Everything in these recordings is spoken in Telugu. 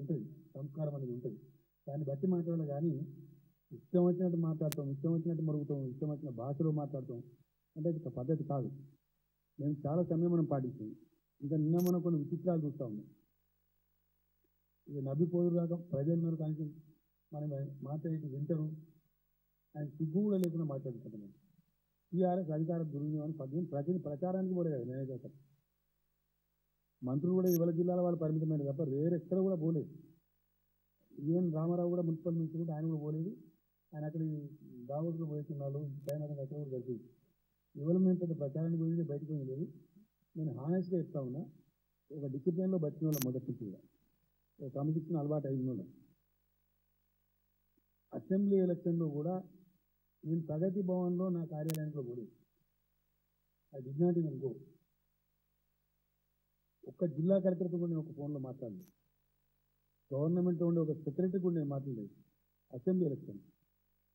ఉంటుంది సంస్కారం అనేది ఉంటుంది. దాన్ని బట్టి మాట్లాడాలి కానీ ఇష్టం వచ్చినట్టు మాట్లాడతాం ఇష్టం వచ్చినట్టు మరుగుతాం ఇష్టం వచ్చిన భాషలో మాట్లాడతాం అంటే అది ఒక పద్ధతి కాదు. మేము చాలా సంయమనం పాటిస్తాం ఇంకా నిన్న మనం కొన్ని విచిత్రాలు చూస్తూ. ఉన్నాం ఇక నవ్విపోదు కాక ప్రజలున్నారు కానీ మనం మాట్లాడేది వింటారు. ఆయన సిగ్గు కూడా లేకుండా మాట్లాడుకుంటున్నాం. టీఆర్ఎస్ అధికార దుర్వినియోగం పద్దెనిమిది ప్రతి ప్రచారానికి కూడా కాదు నేనే చేస్తాను మంత్రులు కూడా ఇవాళ జిల్లాల వాళ్ళు పరిమితమైన తప్ప వేరే ఎక్కడ కూడా పోలేదు. ఈవెన్ రామారావు కూడా మున్సిపల్ నుంచి కూడా ఆయన కూడా పోలేదు. ఆయన అక్కడ దావోస్లో పోయిస్తున్నాడు జయనగరం అక్కడ అక్కడ కూడా కలిసి. ఇవాళ మేము పెద్ద ప్రచారానికి పోయింది బయటకు పోయింది నేను హానెస్ట్గా చెప్తా ఉన్నా ఒక డిసిప్లిన్లో బతికిన వాళ్ళం మొదటి నుంచి కూడా. ఒక క్రమశిక్షణ అలవాటు అయిన వాళ్ళం. అసెంబ్లీ ఎలక్షన్లో కూడా నేను ప్రగతి భవన్లో నా కార్యాలయానికి పోలేదు. ఐ డి నాట్ గో ఒక్క జిల్లా కలెక్టర్తో కూడా నేను ఒక ఫోన్లో మాట్లాడలేదు. గవర్నమెంట్లో ఉండే ఒక సెక్రటరీ కూడా నేను మాట్లాడలేదు. Assembly election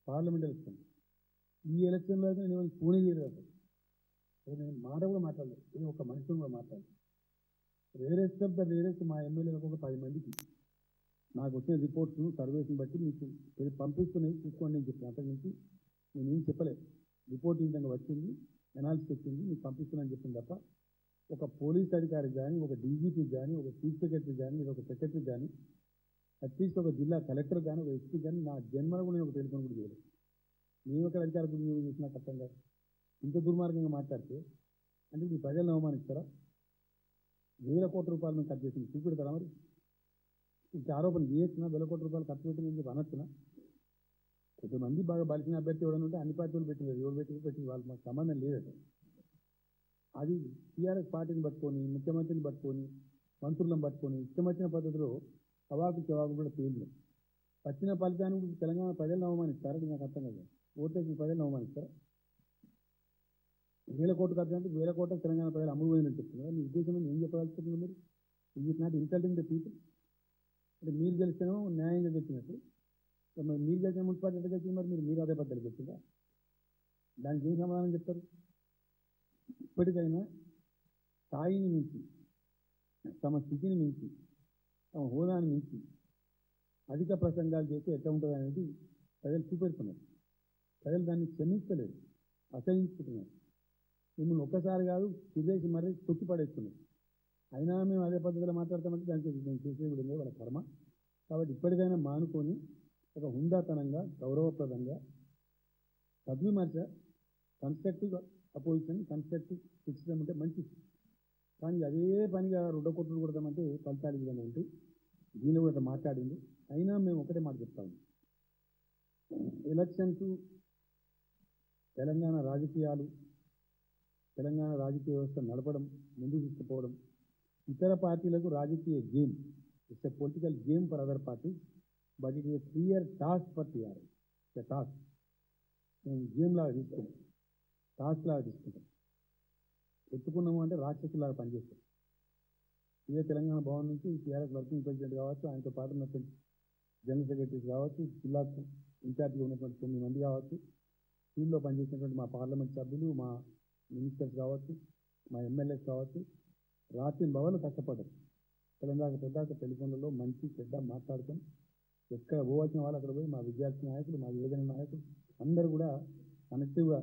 parliament election. ఈ ఎలక్షన్లో అయితే నేను పూణే చేయలేదు. నేను మాట కూడా మాట్లాడలేదు. నేను ఒక మనిషిని కూడా మాట్లాడలేదు. రేరెస్ట్ ఆఫ్ ద రేరెస్ట్ మా ఎమ్మెల్యేలకు ఒక పది మందికి నాకు వచ్చిన రిపోర్ట్స్ సర్వేస్ని బట్టి మీకు పంపిస్తున్నాయి చూసుకోండి నేను చెప్పిన అంతకు నుంచి నేను ఏం చెప్పలేదు. రిపోర్ట్ ఈ విధంగా వచ్చింది ఎనాలిసిస్ వచ్చింది మీకు పంపిస్తున్నాను చెప్పింది తప్ప ఒక పోలీస్ అధికారికి కానీ ఒక డీజీపీ కానీ ఒక చీఫ్ సెక్రటరీ కానీ లేదా ఒక సెక్రటరీ కానీ అట్లీస్ట్ ఒక జిల్లా కలెక్టర్ కానీ ఒక ఎస్పీ కానీ నా జన్మలో కూడా నేను ఒక టెలిఫోన్ కూడా చేయలేదు. నేను ఒక అధికార దుర్వినియోగం చేసిన కష్టం కాదు ఇంత దుర్మార్గంగా మాట్లాడితే అంటే మీ ప్రజలను అవమానిస్తారా? వేల కోట్ల రూపాయలు మేము ఖర్చు చేసింది చూపెడతారా మరి? ఇంత ఆరోపణ చేయొచ్చునా వేల కోట్ల రూపాయలు ఖర్చు పెట్టింది చెప్పి అనొచ్చునా? కొంతమంది బాగా బలిసిన అభ్యర్థి ఎవడనుంటే ఉంటే అన్ని పార్టీలు పెట్టింది ఎవరు పెట్టి పెట్టింది వాళ్ళకి మాకు సంబంధం లేదట. అది టీఆర్ఎస్ పార్టీని పట్టుకొని ముఖ్యమంత్రిని పట్టుకొని మంత్రులను పట్టుకొని ఇష్టమచ్చిన పద్ధతిలో అవాకు చవాకు కూడా తేలింది. వచ్చిన ఫలితానికి తెలంగాణ ప్రజలను అవమానిస్తారా? నాకు అర్థం కదా ఓటేసిన ప్రజలను అవమానిస్తారు? వేల కోట్లు ఖర్చు వేల కోట్ల తెలంగాణ ప్రజలు అమ్ముడుపోయిందని చెప్తున్నారు. మీ ఉద్దేశం ఏం చెప్పదలుచుకుంటున్నారు మీరు? ఇది నాట్ ఇన్సల్టింగ్ ద పీపుల్ అంటే మీరు గెలిస్తేనో న్యాయంగా గెలిచినట్టు. మరి మీరు గెలిచిన మున్సిపాలిటీ ఎట్లా గెలిచింది మరి? మీరు మీరు అదే పద్ధతి గెలిచిందా? దానికి ఏం సమాధానం చెప్తారు? ఇప్పటికైనా స్థాయిని మించి తమ స్థితిని మించి తమ హోదాని మించి అధిక ప్రసంగాలు చేస్తే ఎట్లా ఉంటుంది అనేది ప్రజలు చూపెడుతున్నారు. ప్రజలు దాన్ని క్షమించలేదు అసహించుకుంటున్నారు. మిమ్మల్ని ఒక్కసారి కాదు విదేశీ మరీ తొక్కి పడేస్తున్నారు. అయినా మేము అదే పద్ధతిలో మాట్లాడతామంటే దానికి నేను చేసే కూడా వాళ్ళ కర్మ. కాబట్టి ఇప్పటికైనా మానుకొని ఒక హుందాతనంగా గౌరవప్రదంగా సద్విమర్శ కన్స్ట్రక్టివ్గా అపోజిషన్ కన్స్ట్రక్ట్ క్రిటిసిజం ఉంటే మంచిది కానీ అదే పనిగా రెండో కొట్టులు కొడదామంటే ఫలితాలు ఈ విధంగా దీని కూడా మాట్లాడింది అయినా మేము ఒకటే మాట చెప్తాము ఎలక్షన్స్ తెలంగాణ రాజకీయాలు తెలంగాణ రాజకీయ వ్యవస్థ నడపడం ముందుకు తీసుకుపోవడం ఇతర పార్టీలకు రాజకీయ game it's a political game for other party but it is clear task for TRS task మేము గేమ్ లాగా తీసుకుంటాం టార్చ్లాగా తీసుకుంటాం ఎత్తుకున్నాము అంటే రాక్షసులాగా పనిచేస్తాం ఇదే తెలంగాణ భవన్ నుంచి టీఆర్ఎస్ వర్కింగ్ ప్రెసిడెంట్ కావచ్చు ఆయనతో పాటు ఉన్నటువంటి జనరల్ సెక్రటరీస్ కావచ్చు జిల్లాకు ఇన్ఛార్జ్గా ఉన్నటువంటి తొమ్మిది మంది కావచ్చు టీంలో పనిచేసినటువంటి మా పార్లమెంట్ సభ్యులు మా మినిస్టర్స్ కావచ్చు మా ఎమ్మెల్యేస్ కావచ్చు రాత్రి భవన్లు కష్టపడ్డారు. తెలంగాణ పెద్దాక టెలిఫోన్లలో మంచి చెడ్డ మాట్లాడుతాం ఎక్కడ పోవాల్సిన వాళ్ళు అక్కడ పోయి మా విద్యార్థి నాయకులు మా యువజన నాయకులు అందరూ కూడా కనెక్టివ్గా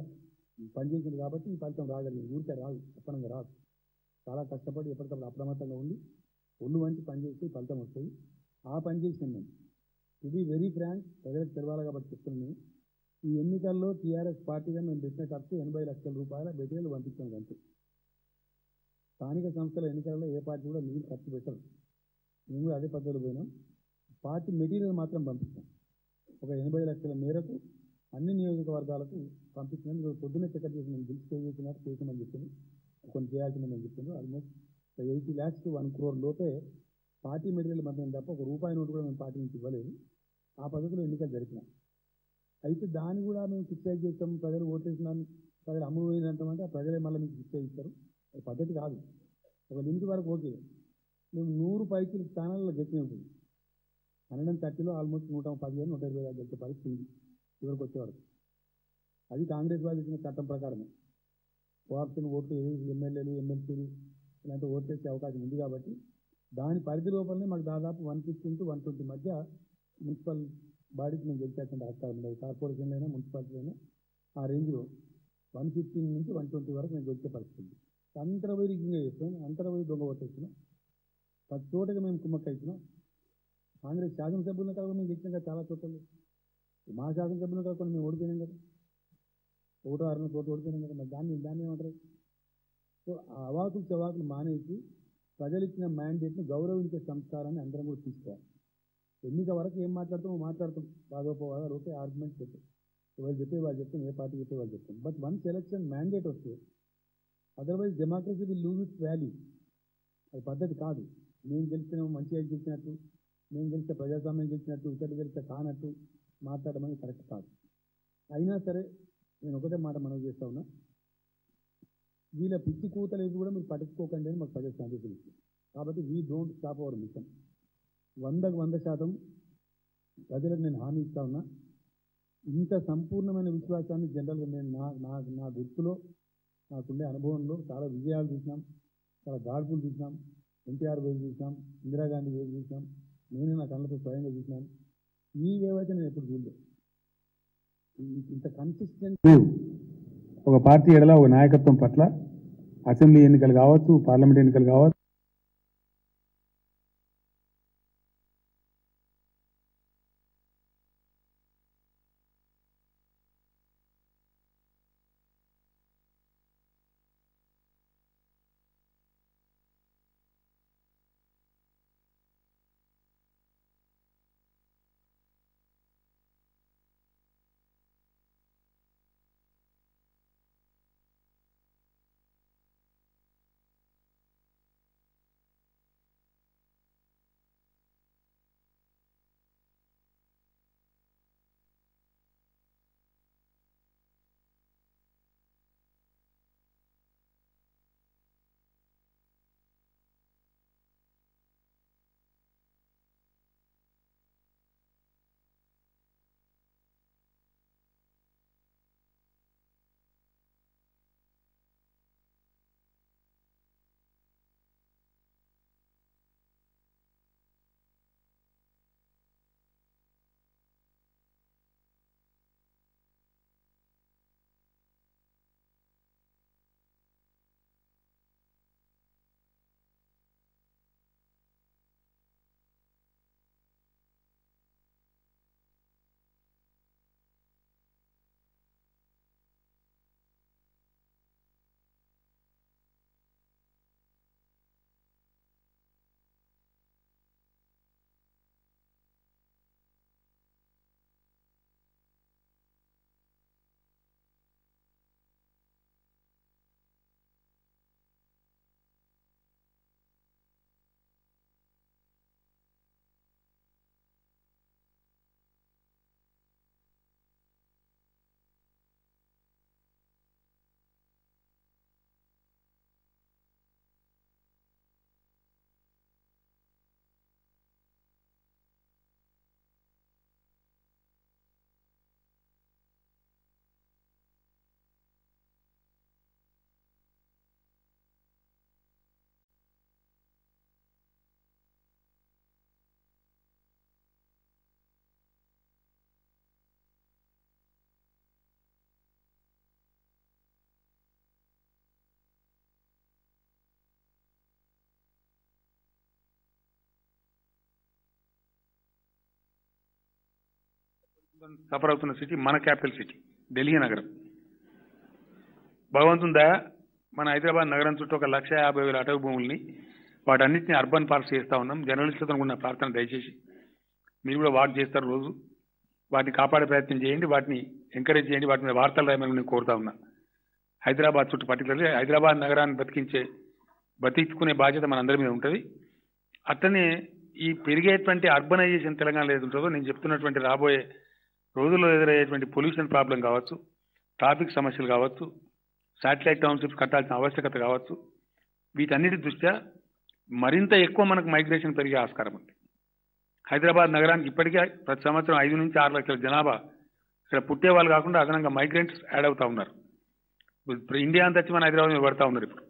పనిచేసింది కాబట్టి ఈ ఫలితం రాగలిగింది ఊరికే రాదు అప్పనంగా రాదు. చాలా కష్టపడి ఎప్పటికప్పుడు అప్రమత్తంగా ఉండి ఒళ్ళు వంటి పనిచేస్తే ఫలితం వస్తుంది. ఆ పని చేసింది నేను. ఇది వెరీ ఫ్రాంక్ ప్రజలకు తెలవాలి కాబట్టి చెప్తున్నాను ఈ ఎన్నికల్లో టీఆర్ఎస్ పార్టీగా మేము పెట్టిన ఖర్చు ఎనభై లక్షల రూపాయల మెటీరియల్ పంపించాం అంతే. స్థానిక సంస్థల ఎన్నికల్లో ఏ పార్టీ కూడా మీరు ఖర్చు పెట్టరు మేము కూడా అదే పద్ధతిలో పోయినాం. పార్టీ మెటీరియల్ మాత్రం పంపిస్తాం ఒక ఎనభై లక్షల మేరకు అన్ని నియోజకవర్గాలకు పంపించినాం మీరు పొద్దున్నే చెకప్ చేసి నేను బిల్స్ పే చేసినట్టు చేసామని చెప్పింది కొన్ని చేయాల్సిందని నేను చెప్పింది almost eighty lakhs one crore లోపే పార్టీ మెటీరియల్ పంపించాం తప్ప ఒక రూపాయి నోటు కూడా మేము పార్టీ నుంచి ఇవ్వలేదు. ఆ పద్ధతిలో ఎన్నికలు జరిపినాం. అయితే దాన్ని కూడా మేము క్రిటిసైజ్ చేస్తాం. ప్రజలు ఓటేసినాను ప్రజలు అమ్ము పోయినంతమంటే ఆ ప్రజలే మళ్ళీ మీకు క్రిటిసైజ్ ఇస్తారు. అది పద్ధతి కాదు. ఒక లిమిట్ వరకు ఓకే. మేము నూరు పైకి స్థానాల్లో గట్టి ఉంటుంది హండ్రెడ్ అండ్ థర్టీలో ఆల్మోస్ట్ నూట పదిహేను నూట ఇరవై ఐదు గెలిచే పరిస్థితి ఇవరికి చివరికి వచ్చేవారు అది కాంగ్రెస్ వాళ్ళు ఇచ్చిన చట్టం ప్రకారమే. వార్తలు ఓట్లు ఎమ్మెల్యేలు ఎమ్మెల్సీలు ఇలాంటి ఓట్లు వేసే అవకాశం ఉంది కాబట్టి దాని పరిధి లోపలనే మాకు దాదాపు one fifteen to one twenty మధ్య మున్సిపల్ బాడీకి మేము గెలిచేటువంటి ఆస్కారం ఉండదు. కార్పొరేషన్లైనా మున్సిపాలిటీలైనా ఆ రేంజ్లో వన్ ఫిఫ్టీన్ నుంచి వన్ ట్వంటీ వరకు మేము గెలిచే పరిస్థితుంది అంతరవైరికంగా చేస్తాం అంతరవై దొంగ ఓటేస్తున్నాం ప్రతి చోటగా మేము కుమ్మక్క ఇచ్చినాం కాంగ్రెస్ శాసనసభ్యులను కాకుండా మేము గెలిచినాం కదా చాలా చోట్ల మా శాసనసభ్యులను కాకుండా మేము ఓడిపోయినాం కదా. ఒకటో అరవై కోట్లు ఓడిపోయినాం కదా మరి దాన్ని దాన్ని ఏమంటారు? సో ఆ అవాకులు చవాకులు మానేసి ప్రజలు ఇచ్చిన మ్యాండేట్ను గౌరవించే సంస్కారాన్ని అందరం కూడా తీసుకోవాలి. ఎన్నిక వరకు ఏం మాట్లాడతామో మాట్లాడతాం. బాగోపోవాలి ఓకే ఆర్గ్యుమెంట్ పెట్టాం వాళ్ళు చెప్పే వాళ్ళు చెప్తాం ఏ పార్టీ చెప్పే వాళ్ళు చెప్తాం. బట్ వన్స్ ఎలక్షన్ మ్యాండేట్ వస్తే otherwise democracy will lose its value అది పద్ధతి కాదు. మేము గెలిచిన మంచిగా గెలిచినట్టు. మేము గెలిస్తే ప్రజాస్వామ్యం గెలిచినట్టు ఇతరులు గెలిస్తే కానట్టు మాట్లాడడం అనేది కరెక్ట్ కాదు. అయినా సరే నేను ఒకటే మాట మనవి చేస్తా ఉన్నా. వీళ్ళ పిచ్చి కూతలేసి కూడా మీరు పట్టించుకోకండి అని మాకు సజెస్ట్ సందేశం కాబట్టి we don't stop our mission వందకు వంద శాతం ప్రజలకు నేను హామీ ఇస్తా ఉన్నా. ఇంత సంపూర్ణమైన విశ్వాసాన్ని జనరల్గా నేను నా నా నా గుర్తులో నాకుండే అనుభవంలో చాలా విజయాలు చూసినాం. చాలా గాడ్పులు చూసినాం. ఎన్టీఆర్ వేలు చూసినాం. ఇందిరాగాంధీ వేలు చూసినాం. నేను నా కళ్ళతో స్వయంగా చూసినాను. ఈ నేను ఎప్పుడు చూడలేదు. ఇంత కన్సిస్టెంట్ ఒక పార్టీ ఎడల ఒక నాయకత్వం పట్ల అసెంబ్లీ ఎన్నికలు కావచ్చు పార్లమెంట్ ఎన్నికలు కావచ్చు సఫర్ అవుతున్న సిటీ మన క్యాపిటల్ సిటీ ఢిల్లీ నగరం. భగవంతుందా? మన హైదరాబాద్ నగరం చుట్టూ ఒక లక్ష యాభై వేల అటవీ భూముల్ని వాటన్నిటిని అర్బన్ పార్క్స్ చేస్తా ఉన్నాం. జర్నలిస్టులతో ఉన్న ప్రార్థన దయచేసి మీరు కూడా వాక్ చేస్తారు రోజు. వాటిని కాపాడే ప్రయత్నం చేయండి వాటిని ఎంకరేజ్ చేయండి వాటి మీద వార్తలు రాయమని నేను కోరుతా ఉన్నా. హైదరాబాద్ చుట్టూ పర్టికులర్లీ హైదరాబాద్ నగరాన్ని బతికించే బతికించుకునే బాధ్యత మనందరి మీద ఉంటుంది. అట్లనే ఈ పెరిగేటువంటి అర్బనైజేషన్ తెలంగాణలో ఏది ఉంటుందో నేను చెప్తున్నటువంటి రాబోయే రోజుల్లో ఎదురయ్యేటువంటి పొల్యూషన్ ప్రాబ్లం కావచ్చు ట్రాఫిక్ సమస్యలు కావచ్చు శాటిలైట్ టౌన్షిప్స్ కట్టాల్సిన ఆవశ్యకత కావచ్చు వీటన్నిటి దృష్ట్యా మరింత ఎక్కువ మనకు మైగ్రేషన్ పెరిగే ఆస్కారం ఉంది. హైదరాబాద్ నగరానికి ఇప్పటికే ప్రతి సంవత్సరం ఐదు నుంచి ఆరు లక్షల జనాభా ఇక్కడ పుట్టే వాళ్ళు కాకుండా అదనంగా మైగ్రెంట్స్ యాడ్ అవుతా ఉన్నారు. ఇప్పుడు ఇండియా అంతా వచ్చి మన హైదరాబాద్ మీద పడతా ఉన్నారు ఇప్పుడు.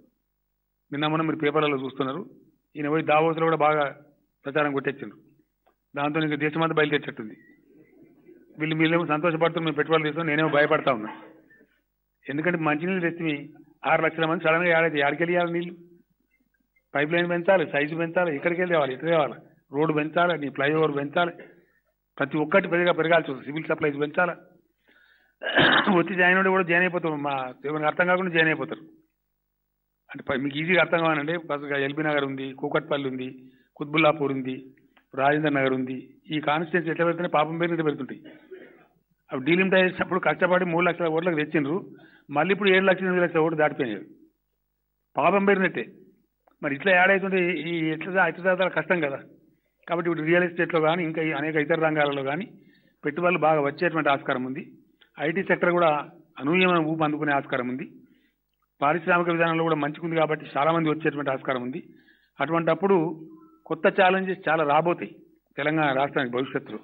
నిన్న మొన్న మీరు పేపర్లలో చూస్తున్నారు. ఈయన పోయి దావోస్లో కూడా బాగా ప్రచారం కొట్టేచ్చిండ్రు. దాంతో ఇంకా దేశమంతా బయలుదేరేటట్టుంది. వీళ్ళు వీళ్ళేమో సంతోషపడుతూ మేము పెట్టుబడులు తీసుకుని నేనేమో భయపడతా ఉన్నా. ఎందుకంటే మంచినీళ్ళు తెచ్చి ఆరు లక్షల మంది సడన్గా ఏడాది ఏడికెళ్ళి ఇవ్వాలి నీళ్ళు? పైప్ లైన్ పెంచాలి సైజు పెంచాలి ఇక్కడికి వెళ్ళి తేవాలి ఇక్కడ తేవాలి? రోడ్డు పెంచాలి నీ ఫ్లైఓవర్ పెంచాలి ప్రతి ఒక్కటి పెరిగా పెరగాల్సి వస్తుంది. సివిల్ సప్లైస్ పెంచాలి? వచ్చి జాయిన్ అవ్వడం కూడా జాయిన్ అయిపోతారు. మా ఎవరికి అర్థం కాకుండా జాయిన్ అయిపోతారు. అంటే మీకు ఈజీగా అర్థం కావాలంటే ఫస్ట్గా ఎల్బీ నగర్ ఉంది కూకట్పల్లి ఉంది కుత్బుల్లాపూర్ ఉంది రాజేంద్ర నగర్ ఉంది. ఈ కాన్స్టిట్యూన్సీ ఎట్లా పెడుతున్నాయి? పాపం పేరు ఇట్లా పెడుతుంటాయి. అవి డీలిమిట్ చేసినప్పుడు కష్టపడి మూడు లక్షల ఓట్లకు తెచ్చిండ్రు. మళ్ళీ ఇప్పుడు ఏడు లక్షల ఎనిమిది లక్షల ఓట్లు దాటిపోయినాయి. పాపం పెరిగినట్టే మరి ఇట్లా యాడ్ అవుతుంటే ఈ ఎట్లా ఎట్లా చదవాలి కష్టం కదా. కాబట్టి ఇప్పుడు రియల్ ఎస్టేట్లో కానీ ఇంకా అనేక ఇతర రంగాలలో కానీ పెట్టుబడులు బాగా వచ్చేటువంటి ఆస్కారం ఉంది. ఐటీ సెక్టర్ కూడా అనూహ్యమైన ఊపు అందుకునే ఆస్కారం ఉంది. పారిశ్రామిక విధానంలో కూడా మంచిగా ఉంది కాబట్టి చాలామంది వచ్చేటువంటి ఆస్కారం ఉంది. అటువంటి అప్పుడు కొత్త ఛాలెంజెస్ చాలా రాబోతాయి తెలంగాణ రాష్ట్రానికి భవిష్యత్తులో.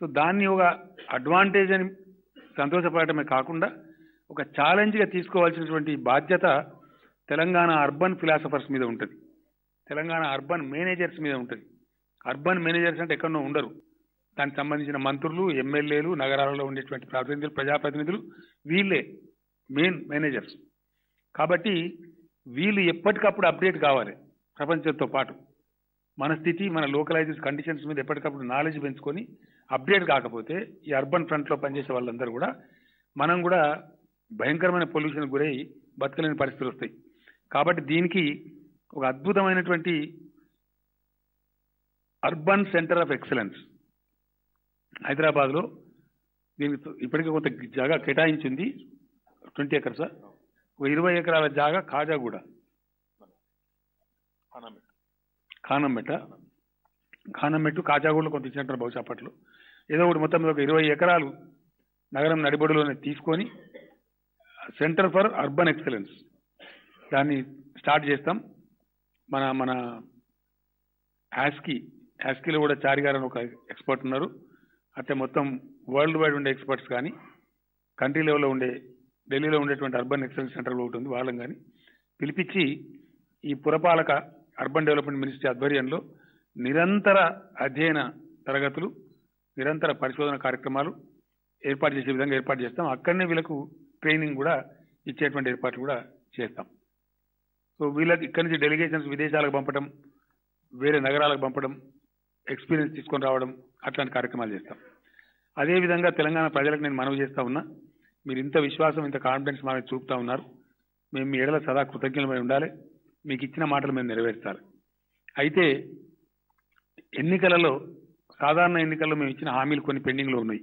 సో దాన్ని ఒక అడ్వాంటేజ్ అని సంతోషపడటమే కాకుండా ఒక ఛాలెంజ్గా తీసుకోవాల్సినటువంటి బాధ్యత తెలంగాణ అర్బన్ ఫిలాసఫర్స్ మీద ఉంటుంది. తెలంగాణ అర్బన్ మేనేజర్స్ మీద ఉంటుంది. అర్బన్ మేనేజర్స్ అంటే ఎక్కడో ఉండరు. దానికి సంబంధించిన మంత్రులు ఎమ్మెల్యేలు నగరాలలో ఉండేటువంటి ప్రతినిధులు ప్రజాప్రతినిధులు వీళ్ళే మెయిన్ మేనేజర్స్. కాబట్టి వీళ్ళు ఎప్పటికప్పుడు అప్డేట్ కావాలి ప్రపంచంతో పాటు. మన స్థితి మన లోకలైజెస్ కండిషన్స్ మీద ఎప్పటికప్పుడు నాలెడ్జ్ పెంచుకొని అప్డేట్ కాకపోతే ఈ అర్బన్ ఫ్రంట్లో పనిచేసే వాళ్ళందరూ కూడా మనం కూడా భయంకరమైన పొల్యూషన్ గురై బతకలేని పరిస్థితులు వస్తాయి. కాబట్టి దీనికి ఒక అద్భుతమైనటువంటి అర్బన్ సెంటర్ ఆఫ్ ఎక్సలెన్స్ హైదరాబాద్లో దీనికి ఇప్పటికే కొంత జాగా కేటాయించింది. Twenty acres. ఒక ఇరవై ఎకరాల జాగా కాజాగూడ ఖానంమెట్ట కానమెట్టు కాజాగూడలో కొంత ఇచ్చినట్టు బహుశా అప్పట్లో. ఏదో ఒకటి మొత్తం మీద ఒక ఇరవై ఎకరాలు నగరం నడిబడిలోనే తీసుకొని సెంటర్ ఫర్ అర్బన్ ఎక్సలెన్స్. దాన్ని స్టార్ట్ చేస్తాం. మన మన యాస్కీ యాస్కీలో కూడా చారి గారు అని ఒక ఎక్స్పర్ట్ ఉన్నారు. అట్లే మొత్తం వరల్డ్ వైడ్ ఉండే ఎక్స్పర్ట్స్ కానీ కంట్రీ లెవెల్లో ఉండే ఢిల్లీలో ఉండేటువంటి అర్బన్ ఎక్సలెన్స్ సెంటర్ ఒకటి ఉంది వాళ్ళని కానీ పిలిపించి ఈ పురపాలక అర్బన్ డెవలప్మెంట్ మినిస్ట్రీ ఆధ్వర్యంలో నిరంతర అధ్యయన తరగతులు నిరంతర పరిశోధన కార్యక్రమాలు ఏర్పాటు చేసే విధంగా ఏర్పాటు చేస్తాం. అక్కడనే వీళ్ళకు ట్రైనింగ్ కూడా ఇచ్చేటువంటి ఏర్పాట్లు కూడా చేస్తాం. సో వీళ్ళకి ఇక్కడి నుంచి డెలిగేషన్స్ విదేశాలకు పంపడం వేరే నగరాలకు పంపడం ఎక్స్పీరియన్స్ తీసుకొని రావడం అట్లాంటి కార్యక్రమాలు చేస్తాం. అదేవిధంగా తెలంగాణ ప్రజలకు నేను మనవి చేస్తా ఉన్నా మీరు ఇంత విశ్వాసం ఇంత కాన్ఫిడెన్స్ మా మీద చూపుతా ఉన్నారు. మేము మీ ఎడల సదా కృతజ్ఞులమై ఉండాలి. మీకు ఇచ్చిన మాటలు మేము నెరవేర్చాలి. అయితే ఎన్నికలలో సాధారణ ఎన్నికల్లో మేము ఇచ్చిన హామీలు కొన్ని పెండింగ్లో ఉన్నాయి.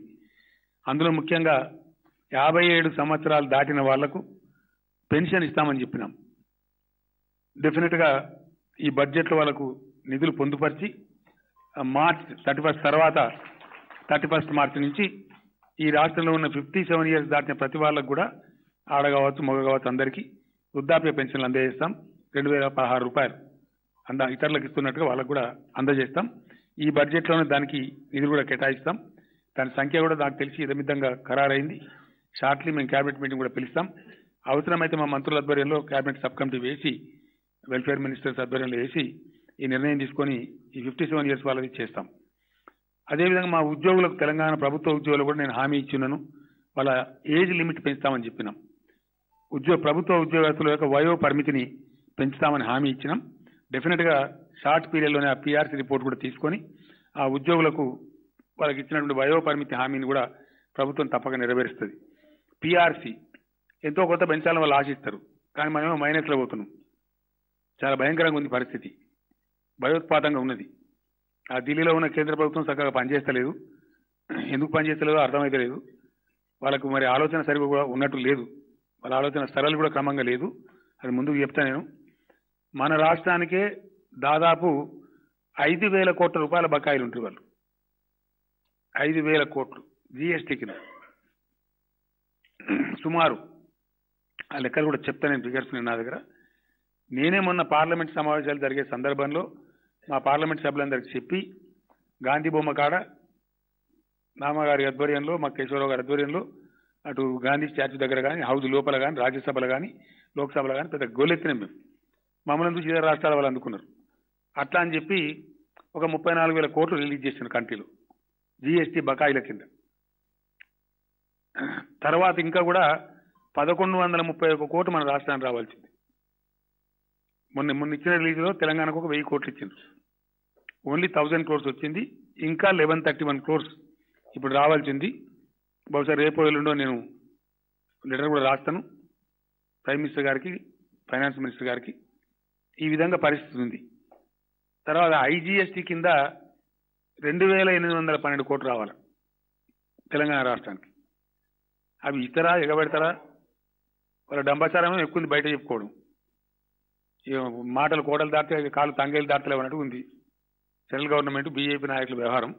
అందులో ముఖ్యంగా యాభై ఏడు సంవత్సరాలు దాటిన వాళ్ళకు పెన్షన్ ఇస్తామని చెప్పినాం. డెఫినెట్గా ఈ బడ్జెట్లో వాళ్ళకు నిధులు పొందుపరిచి మార్చ్ థర్టీ ఫస్ట్ తర్వాత థర్టీ ఫస్ట్ మార్చి నుంచి ఈ రాష్ట్రంలో ఉన్న ఫిఫ్టీ సెవెన్ ఇయర్స్ దాటిన ప్రతి వాళ్ళకు కూడా ఆడ కావచ్చు మగ కావచ్చు అందరికీ వృద్ధాప్య పెన్షన్లు అందజేస్తాం. రెండు వేల పదహారు రూపాయలు. అంద ఇతరులకు ఇస్తున్నట్టుగా వాళ్ళకు కూడా అందజేస్తాం. ఈ బడ్జెట్లోనే దానికి నిధులు కూడా కేటాయిస్తాం. దాని సంఖ్య కూడా నాకు తెలిసి ఇదమిద్దంగా ఖరారైంది. షార్ట్లీ మేము క్యాబినెట్ మీటింగ్ కూడా పిలుస్తాం. అవసరమైతే మా మంత్రుల ఆధ్వర్యంలో క్యాబినెట్ సబ్ కమిటీ వేసి వెల్ఫేర్ మినిస్టర్స్ ఆధ్వర్యంలో వేసి ఈ నిర్ణయం తీసుకొని ఈ ఫిఫ్టీ సెవెన్ ఇయర్స్ వాళ్ళది చేస్తాం. అదేవిధంగా మా ఉద్యోగులకు తెలంగాణ ప్రభుత్వ ఉద్యోగులు కూడా నేను హామీ ఇచ్చినను వాళ్ళ ఏజ్ లిమిట్ పెంచుతామని చెప్పినాం. ఉద్యోగ ప్రభుత్వ ఉద్యోగస్తుల యొక్క వయో పరిమితిని పెంచుతామని హామీ ఇచ్చినాం. డెఫినెట్గా షార్ట్ పీరియడ్లోనే ఆ పీఆర్సీ రిపోర్ట్ కూడా తీసుకొని ఆ ఉద్యోగులకు వాళ్ళకి ఇచ్చినటువంటి వయోపరిమితి హామీని కూడా ప్రభుత్వం తప్పక నెరవేరుస్తుంది. పీఆర్సీ ఎంతో కొంత పెంచాలని వాళ్ళు ఆశిస్తారు కానీ మనమేమో మైనస్లో పోతున్నాం. చాలా భయంకరంగా ఉంది పరిస్థితి. భయోత్పాతంగా ఉన్నది. ఆ ఢిల్లీలో ఉన్న కేంద్ర ప్రభుత్వం చక్కగా పనిచేస్తలేదు. ఎందుకు పనిచేస్తలేదో అర్థమైతలేదు వాళ్ళకు మరి ఆలోచన సరిగా కూడా ఉన్నట్టు లేదు. వాళ్ళ ఆలోచన సరళి కూడా క్రమంగా లేదు. అది ముందుకు చెప్తా నేను. మన రాష్ట్రానికే దాదాపు ఐదు వేల కోట్ల రూపాయల బకాయిలు ఉంటారు వాళ్ళు. ఐదు వేల కోట్లు జిఎస్టీ కింద సుమారు ఆ లెక్కలు కూడా చెప్తాను నేను ఫిగర్స్ నేను నా దగ్గర. నేనే మొన్న పార్లమెంట్ సమావేశాలు జరిగే సందర్భంలో మా పార్లమెంట్ సభ్యులందరికీ చెప్పి గాంధీ బొమ్మ కాడ నామగారి ఆధ్వర్యంలో మా కేశవరావు గారి ఆధ్వర్యంలో అటు గాంధీ స్టాచ్యూ దగ్గర కానీ హౌస్ లోపల కానీ రాజ్యసభలో కానీ లోక్సభలో కానీ పెద్ద గోలెత్తినాం మేము. మమ్మల్ని ఎందుకు ఇతర రాష్ట్రాల వాళ్ళు అందుకున్నారు? అట్లా అని చెప్పి ఒక ముప్పై నాలుగు వేల కోట్లు రిలీజ్ చేసిన కంట్రీలో జిఎస్టీ బకాయిల కింద. తర్వాత ఇంకా కూడా పదకొండు వందల ముప్పై ఒక కోట్లు మన రాష్ట్రానికి రావాల్సింది. మొన్న మొన్న ఇచ్చిన రిలీజ్లో తెలంగాణకు ఒక వెయ్యి కోట్లు ఇచ్చింది ఓన్లీ థౌజండ్ క్రోర్స్ వచ్చింది. ఇంకా లెవెన్ థర్టీ వన్ క్రోర్స్ ఇప్పుడు రావాల్సింది. బహుశా రేపు ఎల్లుండో నేను లెటర్ కూడా రాస్తాను. ప్రైమ్ మినిస్టర్ గారికి ఫైనాన్స్ మినిస్టర్ గారికి. ఈ విధంగా పరిస్థితి ఉంది. తర్వాత ఐజీఎస్టీ కింద రెండు వేల ఎనిమిది వందల పన్నెండు కోట్లు రావాలి తెలంగాణ రాష్ట్రానికి. అవి ఇతరా ఎగబెడతారా? వాళ్ళ డంబాచారం ఎక్కువ ఉంది బయట చెప్పుకోవడం. మాటలు కోడలు దాటితే కాలు తంగేలు దాటలేవు అన్నట్టు ఉంది. సెంట్రల్ గవర్నమెంట్ బీజేపీ నాయకుల వ్యవహారం.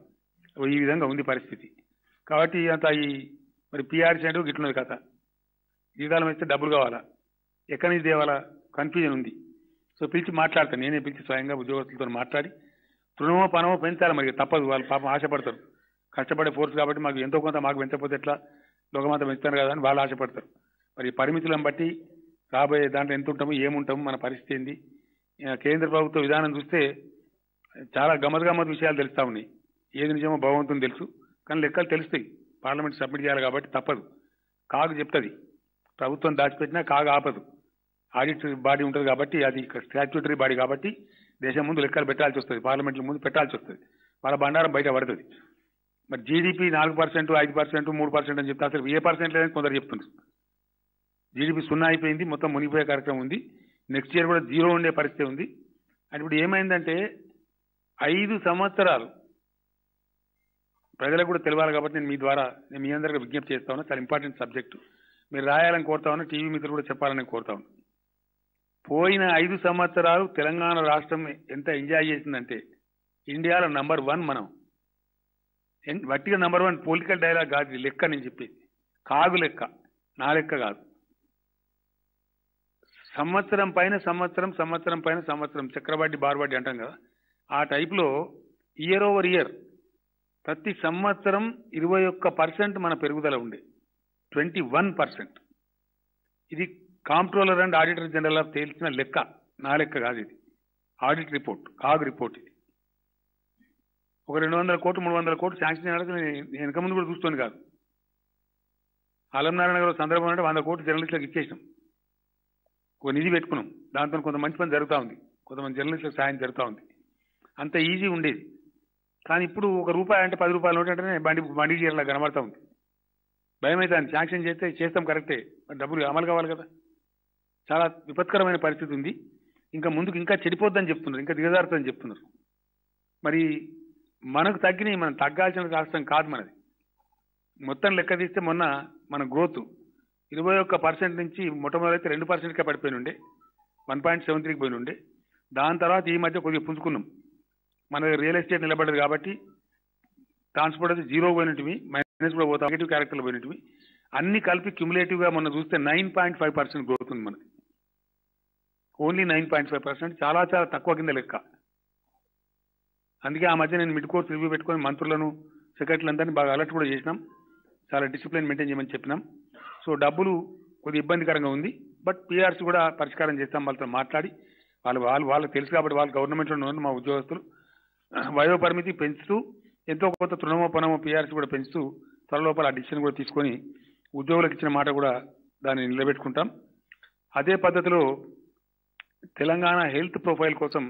ఈ విధంగా ఉంది పరిస్థితి. కాబట్టి అంత ఈ మరి పీఆర్సీ అంటే గిట్లున్నది కథ. జీతాలు ఇస్తే డబ్బులు కావాలా? ఎక్కడి నుంచి తేవాలా? కన్ఫ్యూజన్ ఉంది. సో పిలిచి మాట్లాడతాను. నేనే పిలిచి స్వయంగా ఉద్యోగస్తులతో మాట్లాడి తృణమో పనమో పెంచాలి మరి తప్పదు. వాళ్ళు పాపం ఆశపడతారు. కష్టపడే ఫోర్స్ కాబట్టి మాకు ఎంతో కొంత మాకు పెంచకపోతే ఎట్లా? లోకమంతా పెంచుతాను కదా అని వాళ్ళు ఆశపడతారు. మరి పరిమితులను బట్టి రాబోయే దాంట్లో ఎంత ఉంటాము ఏముంటాము మన పరిస్థితి ఏంది? కేంద్ర ప్రభుత్వ విధానం చూస్తే చాలా గమ్మత్ గమ్మత్ విషయాలు తెలుస్తా ఉన్నాయి. ఏది నిజమో భగవంతుని తెలుసు. కానీ లెక్కలు తెలుస్తాయి. పార్లమెంట్ సబ్మిట్ చేయాలి కాబట్టి తప్పదు. కాగు చెప్తుంది. ప్రభుత్వం దాచిపెట్టినా కాగు ఆపదు. ఆడిటరీ బాడీ ఉంటుంది కాబట్టి అది స్టాట్యూటరీ బాడీ కాబట్టి దేశం ముందు లెక్కలు పెట్టాల్సి వస్తుంది పార్లమెంట్ల ముందు పెట్టాల్సి వస్తుంది. వాళ్ళ బండారం బయట పడుతుంది. మరి జీడిపి నాలుగు పర్సెంట్ ఐదు పర్సెంట్ మూడు పర్సెంట్ అని చెప్తే అసలు ఏ పర్సెంట్ లేదని కొందరు చెప్తున్నారు. జీడిపి సున్నా అయిపోయింది మొత్తం మునిగిపోయే కార్యక్రమం ఉంది. నెక్స్ట్ ఇయర్ కూడా జీరో ఉండే పరిస్థితి ఉంది. అండ్ ఇప్పుడు ఏమైందంటే ఐదు సంవత్సరాలు ప్రజలకు కూడా తెలియాలి కాబట్టి నేను మీ ద్వారా నేను మీ అందరికీ విజ్ఞప్తి చేస్తా ఉన్నా. చాలా ఇంపార్టెంట్ సబ్జెక్టు మీరు రాయాలని కోరుతా ఉన్నా టీవీ మిత్రులు కూడా చెప్పాలని కోరుతా ఉన్నా. పోయిన ఐదు సంవత్సరాలు తెలంగాణ రాష్ట్రం ఎంత ఎంజాయ్ చేసిందంటే ఇండియాలో నంబర్ వన్ మనం. ఎన్- వట్టిగా నంబర్ వన్ పొలిటికల్ డైలాగ్ కాదు లెక్క నేను చెప్పేది. కాగు లెక్క నా లెక్క కాదు. సంవత్సరం పైన సంవత్సరం సంవత్సరం పైన సంవత్సరం చక్రవడ్డీ బార్బడ్డి అంటాం కదా ఆ టైప్లో ఇయర్ ఓవర్ ఇయర్ ప్రతి సంవత్సరం ఇరవై ఒక్క పర్సెంట్ మన పెరుగుదల ఉండే. Twenty one percent. ఇది comptroller and auditor general of తేల్చిన లెక్క నా లెక్క కాదు ఇది. ఆడిట్ రిపోర్ట్ కాగ్ రిపోర్ట్ ఇది. ఒక రెండు వందల కోట్లు మూడు వందల కోట్లు శాంక్షన్ చేయడానికి నేను వెనక ముందు కూడా చూస్తాను కాదు. ఆలంనారాయణ గారు సందర్భం అంటే వంద కోట్లు జర్నలిస్టులకు ఇచ్చేసాం ఒక నిధి పెట్టుకున్నాం. దాంతో కొంత మంచి పని జరుగుతూ ఉంది. కొంతమంది జర్నలిస్టులకు సాయం జరుగుతూ ఉంది. అంత ఈజీ ఉండేది. కానీ ఇప్పుడు ఒక రూపాయి అంటే పది రూపాయలు ఉంటే బండి బండి చీరలా కనబడతా ఉంది. భయం అయితే శాంక్షన్ చేస్తే చేస్తాం కరెక్టే. డబ్బులు అమలు కావాలి కదా. చాలా విపత్కరమైన పరిస్థితి ఉంది. ఇంకా ముందుకు ఇంకా చెడిపోద్దని చెప్తున్నారు. ఇంకా దిగజారుతుందని చెప్తున్నారు. మరి మనకు తగ్గినవి మనం తగ్గాల్సిన రాష్ట్రం కాదు మనది. మొత్తం లెక్క తీస్తే మొన్న మన గ్రోత్ ఇరవై ఒక్క పర్సెంట్ నుంచి మొట్టమొదటి రెండు పర్సెంట్కే పడిపోయి ఉండే. వన్ పాయింట్ సెవెన్ త్రీకి పోయిన ఉండే. దాని తర్వాత ఈ మధ్య కొద్దిగా పుంజుకున్నాం. మన రియల్ ఎస్టేట్ నిలబడదు కాబట్టి ట్రాన్స్పోర్ట్ అయితే జీరో పోయినట్టువి మైనస్ కూడా పోతాం నెగిటివ్ క్యారెక్టర్లు పోయినట్టువి. అన్ని కలిపి క్యుములేటివ్గా మొన్న చూస్తే nine point five percent growth ఉంది మనది. Only nine point five percent చాలా చాలా తక్కువ కింద లెక్క. అందుకే ఆ మధ్య నేను మిడ్ కోర్స్ రివ్యూ పెట్టుకొని మంత్రులను సెక్రటరీలందరినీ బాగా అలర్ట్ కూడా చేసినాం. చాలా డిసిప్లిన్ మెయింటైన్ చేయమని చెప్పినాం. సో డబ్బులు కొద్దిగా ఇబ్బందికరంగా ఉంది. బట్ పీఆర్సీ కూడా పరిష్కారం చేస్తాం వాళ్ళతో మాట్లాడి. వాళ్ళు వాళ్ళు వాళ్ళకి తెలుసు కాబట్టి వాళ్ళు గవర్నమెంట్లో ఉన్నారు మా ఉద్యోగస్తులు. వయో పరిమితి పెంచుతూ ఎంతో కొంత తృణమో పనమో పీఆర్సీ కూడా పెంచుతూ త్వరలోపల ఆ డిసిషన్ కూడా తీసుకొని ఉద్యోగులకు ఇచ్చిన మాట కూడా దాన్ని నిలబెట్టుకుంటాం. అదే పద్ధతిలో తెలంగాణ హెల్త్ ప్రొఫైల్ కోసం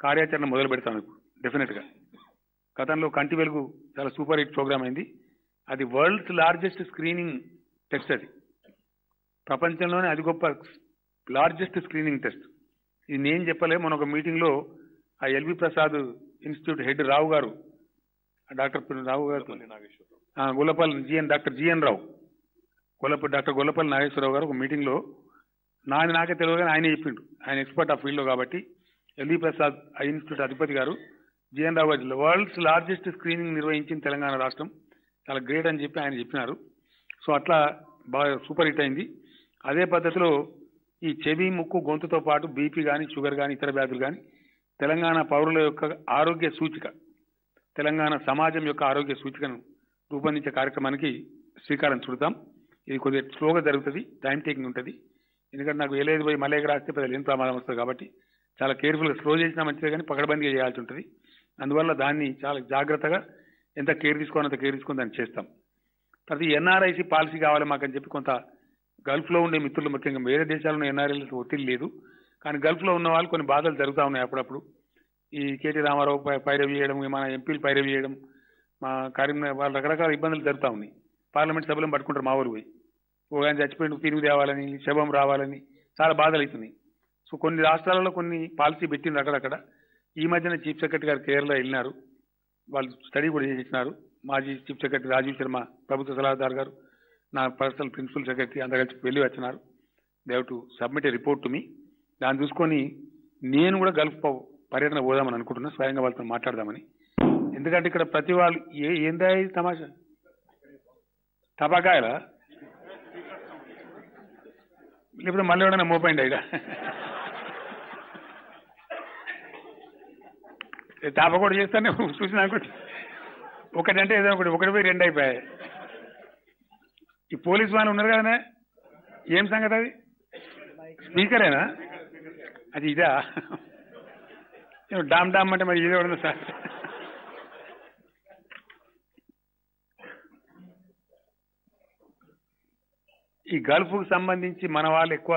కార్యాచరణ మొదలు పెడతాం ఇప్పుడు డెఫినెట్గా గతంలో కంటి వెలుగు చాలా సూపర్ హిట్ ప్రోగ్రామ్ అయింది. అది వరల్డ్స్ లార్జెస్ట్ స్క్రీనింగ్ టెస్ట్ అది. ప్రపంచంలోనే అది గొప్ప లార్జెస్ట్ స్క్రీనింగ్ టెస్ట్. ఇది నేను చెప్పలే మొన్న ఒక మీటింగ్లో ఆ L V Prasad institute head Rao garu doctor Rao garu Gollapalli G N doctor G N Rao Gollapalli doctor Gollapalli Nageswararao garu ఒక మీటింగ్లో నాయన నాకే తెలియదు కానీ ఆయన చెప్పిండు. ఆయన ఎక్స్పర్ట్ ఆ ఫీల్డ్లో కాబట్టి ఎల్వి ప్రసాద్ ఐ ఇన్స్టిట్యూట్ అధిపతి garu G N Rao world's largest screening నిర్వహించిన తెలంగాణ రాష్ట్రం. చాలా గ్రేట్ అని చెప్పి ఆయన చెప్పినారు. సో అట్లా బాగా సూపర్ హిట్ అయింది. అదే పద్ధతిలో ఈ చెవి ముక్కు గొంతుతో పాటు బీపీ కానీ షుగర్ కానీ ఇతర వ్యాధులు కానీ తెలంగాణ పౌరుల యొక్క ఆరోగ్య సూచిక తెలంగాణ సమాజం యొక్క ఆరోగ్య సూచికను రూపొందించే కార్యక్రమానికి శ్రీకారం చుడతాం. ఇది కొద్దిగా స్లోగా జరుగుతుంది టైం టేకింగ్ ఉంటుంది. ఎందుకంటే నాకు ఏలేదు పోయి మళ్ళీ రాస్తే పెద్ద లేని ప్రమాదం వస్తుంది కాబట్టి చాలా కేర్ఫుల్గా స్లో చేసినా మంచిదే కానీ పకడబందీగా చేయాల్సి ఉంటుంది. అందువల్ల దాన్ని చాలా జాగ్రత్తగా ఎంత కేర్ తీసుకోవాలో అంత కేర్ తీసుకొని దాన్ని చేస్తాం. ప్రతి ఎన్ఆర్ఐసి పాలసీ కావాలి మాకని చెప్పి కొంత గల్ఫ్లో ఉండే మిత్రులు ముఖ్యంగా వేరే దేశాల్లో ఎన్ఆర్ఐలతో ఒత్తిడి లేదు. కానీ గల్ఫ్లో ఉన్న వాళ్ళు కొన్ని బాధలు జరుగుతూ ఉన్నాయి అప్పుడప్పుడు. ఈ కేటీ రామారావు పై- పైరవి చేయడం మన ఎంపీలు పైరవి చేయడం మా కరీంనగర్ వాళ్ళ రకరకాల ఇబ్బందులు జరుగుతూ ఉన్నాయి. పార్లమెంట్ సభలను పట్టుకుంటారు మా ఊరు పోయి. ఓ ఆయన చచ్చిపోయిన తిరిగి తేవాలని శవం రావాలని చాలా బాధలు అవుతున్నాయి సో కొన్ని రాష్ట్రాలలో కొన్ని పాలసీ పెట్టింది అక్కడక్కడ. ఈ మధ్యన చీఫ్ సెక్రటరీ గారు కేరళ వెళ్ళినారు. వాళ్ళు స్టడీ కూడా చేసినారు. మాజీ చీఫ్ సెక్రటరీ రాజీవ్ శర్మ ప్రభుత్వ సలహాదారు గారు నా పర్సనల్ ప్రిన్సిపల్ సెక్రటరీ అందరు కలిసి వెళ్ళి వచ్చినారు. They've to submit a report to me. దాన్ని చూసుకొని నేను కూడా గల్ఫ్ పర్యటన పోదామని అనుకుంటున్నా. స్వయంగా వాళ్ళతో మాట్లాడదామని. ఎందుకంటే ఇక్కడ ప్రతి వాళ్ళు ఏ ఏందా తమాషా? టపాకాయలా లేకపోతే మళ్ళీ ఎవడైనా మోపండి ఇక? తాప కూడా చేస్తానే చూసినా అనుకోండి ఒకటంటే ఏదో ఒకటి ఒకటి పోయి రెండు అయిపోయాయి. ఈ పోలీస్ వాళ్ళు ఉన్నారు కదనే? ఏం సంగతి అది? స్పీకరేనా? అది ఇదా? డామ్ డామ్ అంటే మరి ఇదే ఉండదు సార్? ఈ గల్ఫ్కు సంబంధించి మన వాళ్ళు ఎక్కువ